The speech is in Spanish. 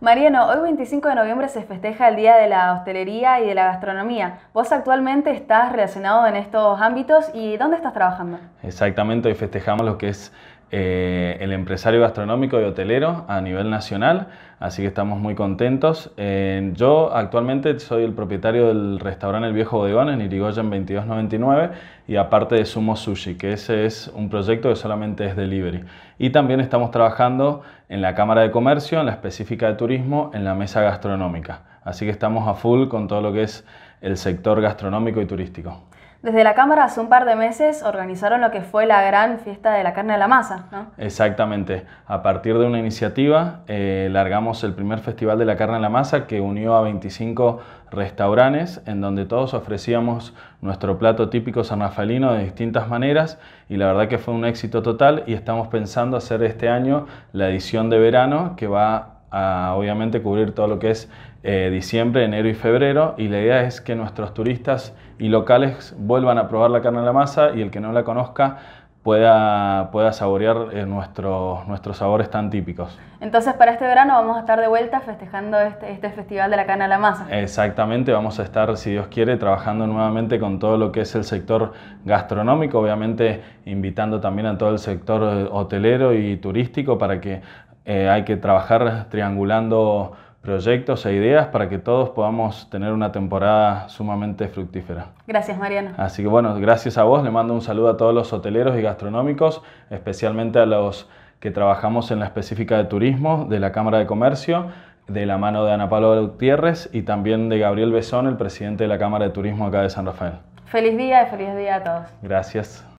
Mariano, hoy 25 de noviembre se festeja el Día de la Hostelería y de la Gastronomía. Vos actualmente estás relacionado en estos ámbitos y ¿dónde estás trabajando? Exactamente, hoy festejamos lo que es eh, el empresario gastronómico y hotelero a nivel nacional, así que estamos muy contentos. Eh, yo actualmente soy el propietario del restaurante El Viejo Bodegón en Irigoyen 2299 y aparte de Sumo Sushi, que ese es un proyecto que solamente es delivery. Y también estamos trabajando en la Cámara de Comercio, en la específica de turismo, en la mesa gastronómica. Así que estamos a full con todo lo que es el sector gastronómico y turístico. Desde la Cámara hace un par de meses organizaron lo que fue la gran fiesta de la carne a la masa, ¿no? Exactamente. A partir de una iniciativa eh, largamos el primer Festival de la Carne a la Masa que unió a 25 restaurantes en donde todos ofrecíamos nuestro plato típico sanrafaelino de distintas maneras y la verdad que fue un éxito total y estamos pensando hacer este año la edición de verano que va a obviamente cubrir todo lo que es eh, diciembre, enero y febrero y la idea es que nuestros turistas y locales vuelvan a probar la carne a la masa y el que no la conozca pueda, pueda saborear eh, nuestros sabores tan típicos. Entonces para este verano vamos a estar de vuelta festejando este, este Festival de la Carne a la Masa. Exactamente, vamos a estar, si Dios quiere, trabajando nuevamente con todo lo que es el sector gastronómico, obviamente invitando también a todo el sector eh, hotelero y turístico para que eh, hay que trabajar triangulando proyectos e ideas para que todos podamos tener una temporada sumamente fructífera. Gracias, Mariano. Así que bueno, gracias a vos. Le mando un saludo a todos los hoteleros y gastronómicos, especialmente a los que trabajamos en la específica de turismo de la Cámara de Comercio, de la mano de Ana Paula Gutiérrez y también de Gabriel Besón, el presidente de la Cámara de Turismo acá de San Rafael. Feliz día y feliz día a todos. Gracias.